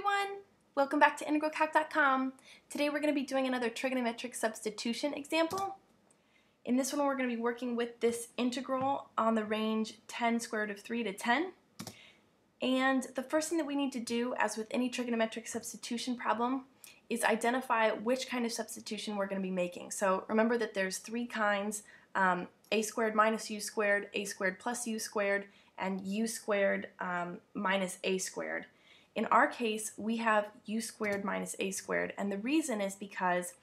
everyone! Welcome back to integralcalc.com. Today we're going to be doing another trigonometric substitution example. In this one we're going to be working with this integral on the range 10 square root of 3 to 10. And the first thing that we need to do, as with any trigonometric substitution problem, is identify which kind of substitution we're going to be making. So remember that there's three kinds, um, a squared minus u squared, a squared plus u squared, and u squared um, minus a squared. In our case, we have u squared minus a squared, and the reason is because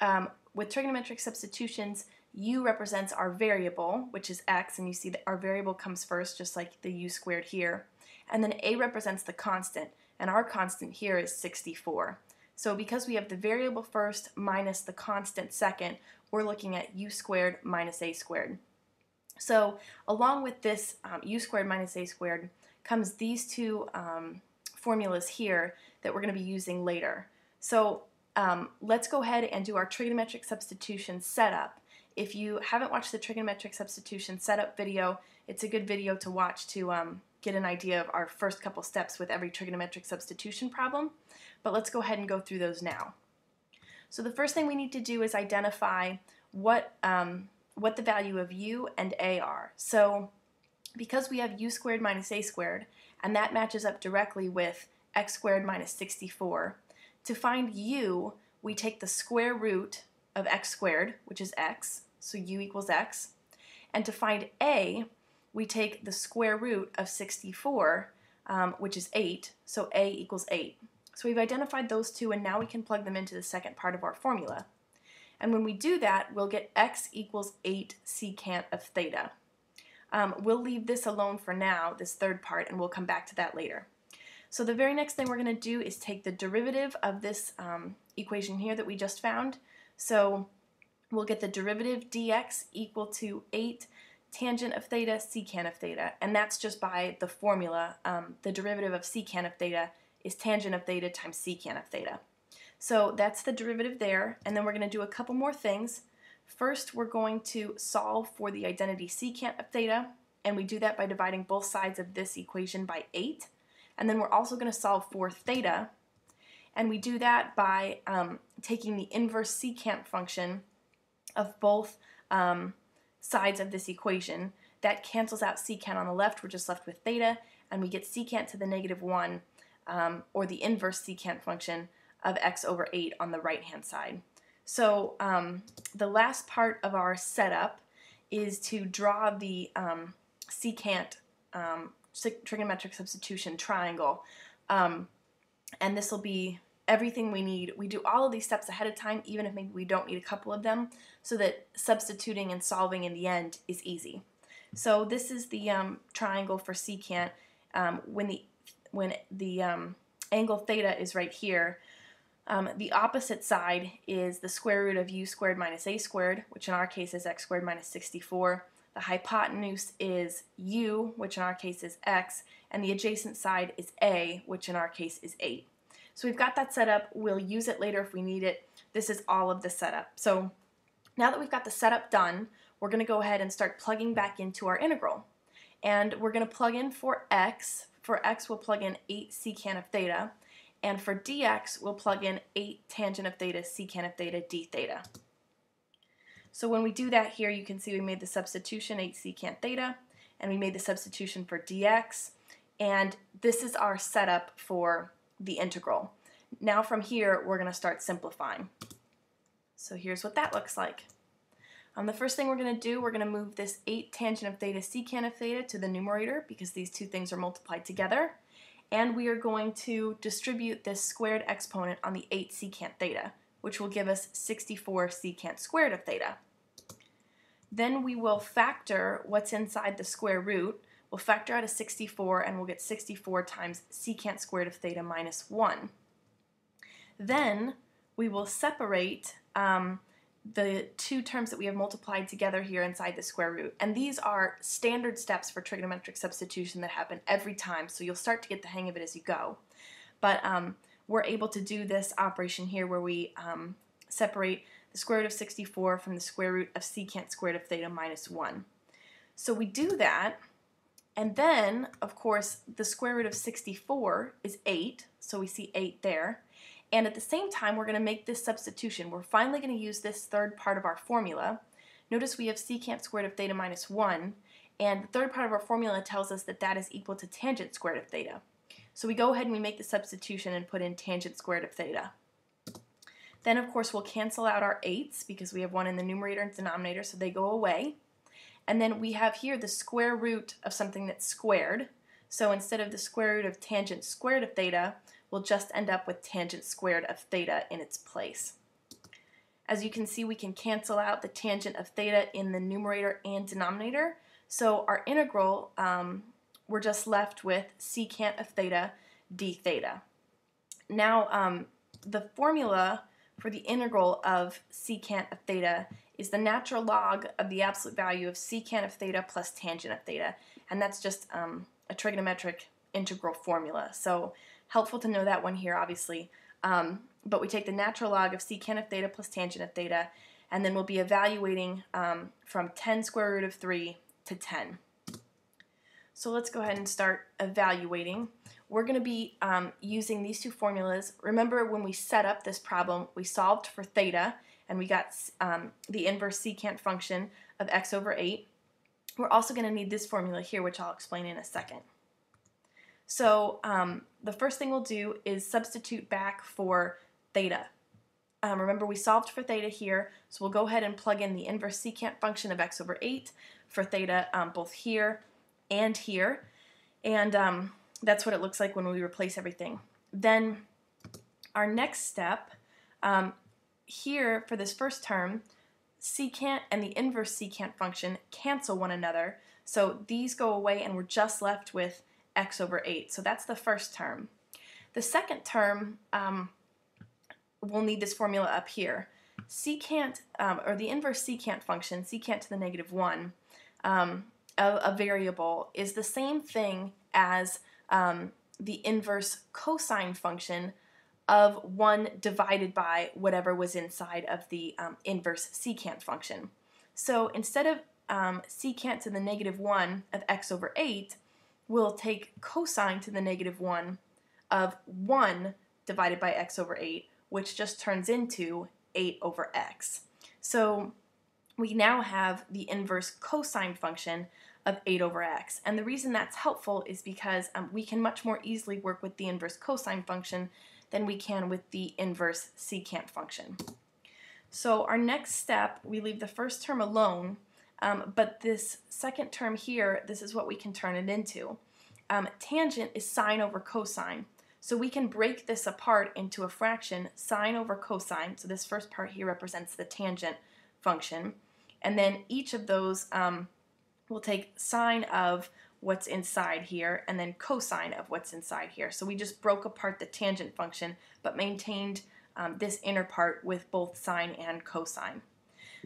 um, with trigonometric substitutions, u represents our variable, which is x, and you see that our variable comes first, just like the u squared here. And then a represents the constant, and our constant here is 64. So because we have the variable first minus the constant second, we're looking at u squared minus a squared. So along with this um, u squared minus a squared comes these two um, formulas here that we're going to be using later. So um, let's go ahead and do our trigonometric substitution setup. If you haven't watched the trigonometric substitution setup video, it's a good video to watch to um, get an idea of our first couple steps with every trigonometric substitution problem. But let's go ahead and go through those now. So the first thing we need to do is identify what, um, what the value of u and a are. So because we have u squared minus a squared, and that matches up directly with x squared minus 64. To find u, we take the square root of x squared, which is x, so u equals x. And to find a, we take the square root of 64, um, which is 8, so a equals 8. So we've identified those two, and now we can plug them into the second part of our formula. And when we do that, we'll get x equals 8 secant of theta. Um, we'll leave this alone for now, this third part, and we'll come back to that later. So the very next thing we're going to do is take the derivative of this um, equation here that we just found. So we'll get the derivative dx equal to 8 tangent of theta secant of theta, and that's just by the formula. Um, the derivative of secant of theta is tangent of theta times secant of theta. So that's the derivative there, and then we're going to do a couple more things. First, we're going to solve for the identity secant of theta, and we do that by dividing both sides of this equation by 8. And then we're also going to solve for theta, and we do that by um, taking the inverse secant function of both um, sides of this equation. That cancels out secant on the left, we're just left with theta, and we get secant to the negative 1, um, or the inverse secant function of x over 8 on the right-hand side. So um, the last part of our setup is to draw the um, secant um, trigonometric substitution triangle. Um, and this will be everything we need. We do all of these steps ahead of time, even if maybe we don't need a couple of them, so that substituting and solving in the end is easy. So this is the um, triangle for secant. Um, when the when the angle theta is right here, um, the opposite side is the square root of u squared minus a squared, which in our case is x squared minus 64. The hypotenuse is u, which in our case is x, and the adjacent side is a, which in our case is 8. So we've got that set up. We'll use it later if we need it. This is all of the setup. So now that we've got the setup done, we're going to go ahead and start plugging back into our integral. And we're going to plug in for x. For x, we'll plug in 8 secant of theta. And for dx, we'll plug in 8 tangent of theta secant of theta d theta. So when we do that here, you can see we made the substitution 8 secant theta, and we made the substitution for dx, and this is our setup for the integral. Now from here, we're going to start simplifying. So here's what that looks like. Um, the first thing we're going to do, we're going to move this 8 tangent of theta secant of theta to the numerator because these two things are multiplied together and we are going to distribute this squared exponent on the 8 secant theta, which will give us 64 secant squared of theta. Then we will factor what's inside the square root. We'll factor out a 64 and we'll get 64 times secant squared of theta minus 1. Then we will separate um, the two terms that we have multiplied together here inside the square root. And these are standard steps for trigonometric substitution that happen every time, so you'll start to get the hang of it as you go. But um, we're able to do this operation here where we um, separate the square root of 64 from the square root of secant squared of theta minus 1. So we do that, And then, of course, the square root of 64 is 8, so we see 8 there. And at the same time, we're going to make this substitution. We're finally going to use this third part of our formula. Notice we have secant squared of theta minus 1, and the third part of our formula tells us that that is equal to tangent squared of theta. So we go ahead and we make the substitution and put in tangent squared of theta. Then, of course, we'll cancel out our 8's because we have 1 in the numerator and denominator, so they go away. And then we have here the square root of something that's squared. So instead of the square root of tangent squared of theta, we'll just end up with tangent squared of theta in its place. As you can see, we can cancel out the tangent of theta in the numerator and denominator. So our integral, um, we're just left with secant of theta d theta. Now, um, the formula for the integral of secant of theta is the natural log of the absolute value of secant of theta plus tangent of theta. And that's just um, a trigonometric integral formula. So helpful to know that one here, obviously. Um, but we take the natural log of secant of theta plus tangent of theta, and then we'll be evaluating um, from 10 square root of 3 to 10. So let's go ahead and start evaluating. We're going to be um, using these two formulas. Remember when we set up this problem, we solved for theta, and we got um, the inverse secant function of x over 8. We're also going to need this formula here, which I'll explain in a second. So um, the first thing we'll do is substitute back for theta. Um, remember we solved for theta here, so we'll go ahead and plug in the inverse secant function of x over 8 for theta um, both here and here. And um, that's what it looks like when we replace everything. Then our next step, um, here for this first term, secant and the inverse secant function cancel one another. So these go away and we're just left with x over 8. So that's the first term. The second term, um, we'll need this formula up here. Secant, um, or the inverse secant function, secant to the negative 1, um, a, a, variable, is the same thing as um, the inverse cosine function of 1 divided by whatever was inside of the um, inverse secant function. So instead of um, secant to the negative 1 of x over 8, we'll take cosine to the negative 1 of 1 divided by x over 8, which just turns into 8 over x. So we now have the inverse cosine function of 8 over x. And the reason that's helpful is because um, we can much more easily work with the inverse cosine function than we can with the inverse secant function. So our next step, we leave the first term alone um, but this second term here, this is what we can turn it into. Um, tangent is sine over cosine. So we can break this apart into a fraction, sine over cosine. So this first part here represents the tangent function. And then each of those um, will take sine of what's inside here and then cosine of what's inside here. So we just broke apart the tangent function but maintained um, this inner part with both sine and cosine.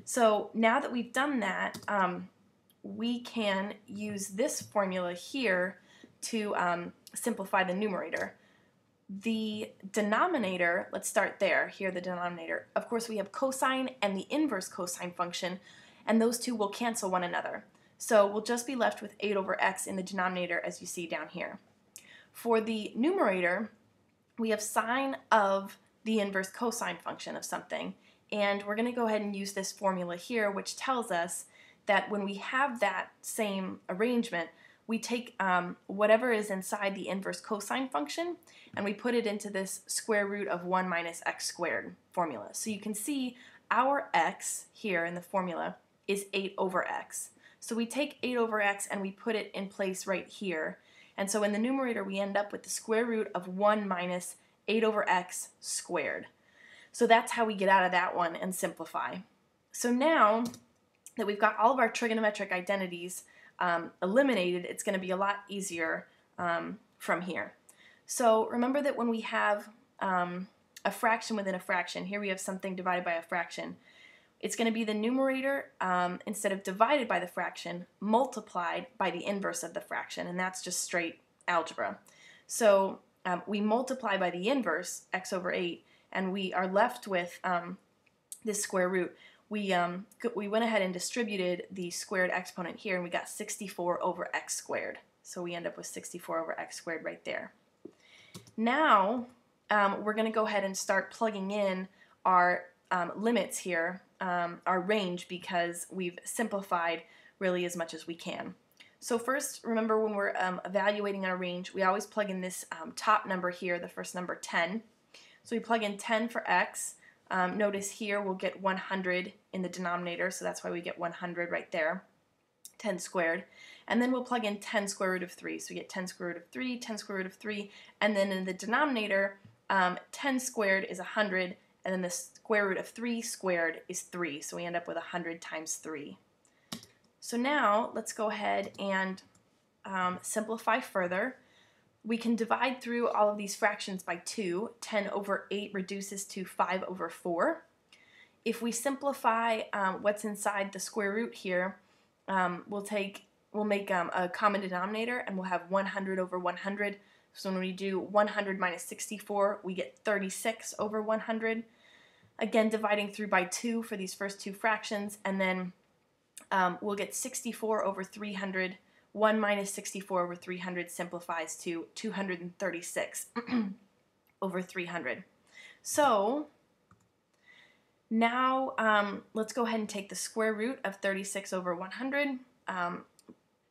So now that we've done that, um, we can use this formula here to um, simplify the numerator. The denominator, let's start there, here the denominator. Of course we have cosine and the inverse cosine function, and those two will cancel one another. So we'll just be left with 8 over x in the denominator as you see down here. For the numerator, we have sine of the inverse cosine function of something, and we're going to go ahead and use this formula here, which tells us that when we have that same arrangement, we take um, whatever is inside the inverse cosine function and we put it into this square root of 1 minus x squared formula. So you can see our x here in the formula is 8 over x. So we take 8 over x and we put it in place right here. And so in the numerator we end up with the square root of 1 minus 8 over x squared. So that's how we get out of that one and simplify. So now that we've got all of our trigonometric identities um, eliminated, it's going to be a lot easier um, from here. So remember that when we have um, a fraction within a fraction, here we have something divided by a fraction, it's going to be the numerator, um, instead of divided by the fraction, multiplied by the inverse of the fraction, and that's just straight algebra. So um, we multiply by the inverse, x over 8, and we are left with um, this square root. We, um, we went ahead and distributed the squared exponent here and we got 64 over x squared. So we end up with 64 over x squared right there. Now um, we're going to go ahead and start plugging in our um, limits here, um, our range, because we've simplified really as much as we can. So first, remember when we're um, evaluating our range, we always plug in this um, top number here, the first number 10. So we plug in 10 for x. Um, notice here we'll get 100 in the denominator, so that's why we get 100 right there, 10 squared. And then we'll plug in 10 square root of 3. So we get 10 square root of 3, 10 square root of 3, and then in the denominator, um, 10 squared is 100, and then the square root of 3 squared is 3. So we end up with 100 times 3. So now let's go ahead and um, simplify further. We can divide through all of these fractions by 2. 10 over 8 reduces to 5 over 4. If we simplify um, what's inside the square root here, um, we'll take we'll make um, a common denominator and we'll have 100 over 100. So when we do 100 minus 64, we get 36 over 100. Again, dividing through by 2 for these first two fractions, and then um, we'll get 64 over 300. 1 minus 64 over 300 simplifies to 236 over 300. So now um, let's go ahead and take the square root of 36 over 100. Um,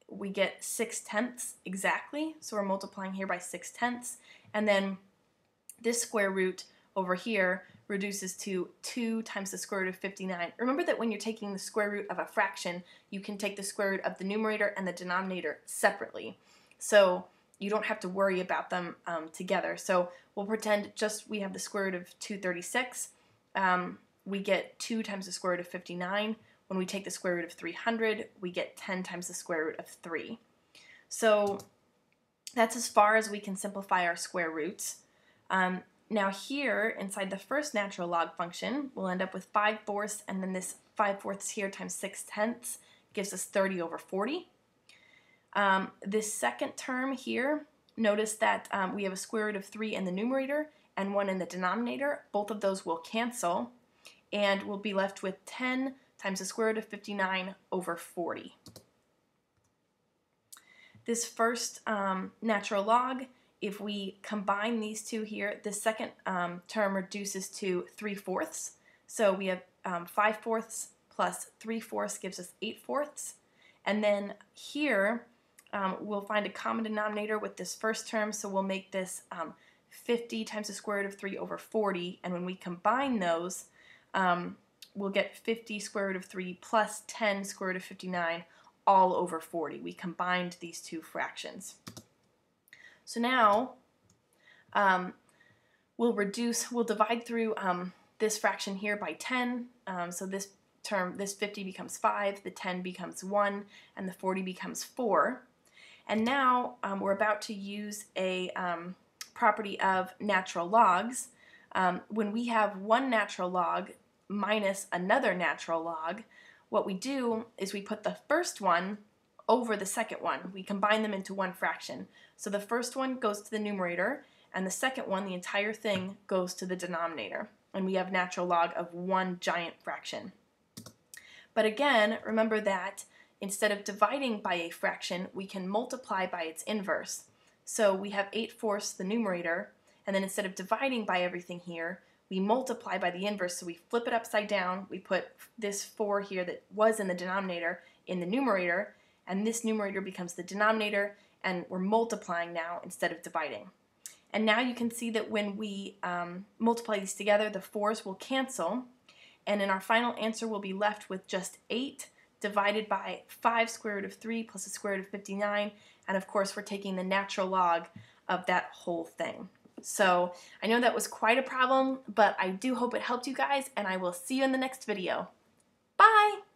we get 6 tenths exactly, so we're multiplying here by 6 tenths. And then this square root over here reduces to 2 times the square root of 59. Remember that when you're taking the square root of a fraction, you can take the square root of the numerator and the denominator separately. So you don't have to worry about them um, together. So we'll pretend just we have the square root of 236. Um, we get 2 times the square root of 59. When we take the square root of 300, we get 10 times the square root of 3. So that's as far as we can simplify our square roots. Um, now here, inside the first natural log function, we'll end up with 5 fourths, and then this 5 fourths here times 6 tenths gives us 30 over 40. Um, this second term here, notice that um, we have a square root of 3 in the numerator and 1 in the denominator. Both of those will cancel, and we'll be left with 10 times the square root of 59 over 40. This first um, natural log if we combine these two here, the second um, term reduces to 3 fourths. So we have um, 5 fourths plus 3 fourths gives us 8 fourths. And then here um, we'll find a common denominator with this first term, so we'll make this um, 50 times the square root of 3 over 40. And when we combine those, um, we'll get 50 square root of 3 plus 10 square root of 59 all over 40. We combined these two fractions. So now um, we'll reduce, we'll divide through um, this fraction here by 10. Um, so this term, this 50 becomes 5, the 10 becomes 1, and the 40 becomes 4. And now um, we're about to use a um, property of natural logs. Um, when we have one natural log minus another natural log, what we do is we put the first one over the second one. We combine them into one fraction. So the first one goes to the numerator, and the second one, the entire thing, goes to the denominator. And we have natural log of one giant fraction. But again, remember that instead of dividing by a fraction, we can multiply by its inverse. So we have 8 fourths the numerator, and then instead of dividing by everything here, we multiply by the inverse, so we flip it upside down, we put this 4 here that was in the denominator in the numerator, and this numerator becomes the denominator, and we're multiplying now instead of dividing. And now you can see that when we um, multiply these together, the 4's will cancel, and in our final answer we'll be left with just 8 divided by 5 square root of 3 plus the square root of 59, and of course we're taking the natural log of that whole thing. So I know that was quite a problem, but I do hope it helped you guys, and I will see you in the next video. Bye!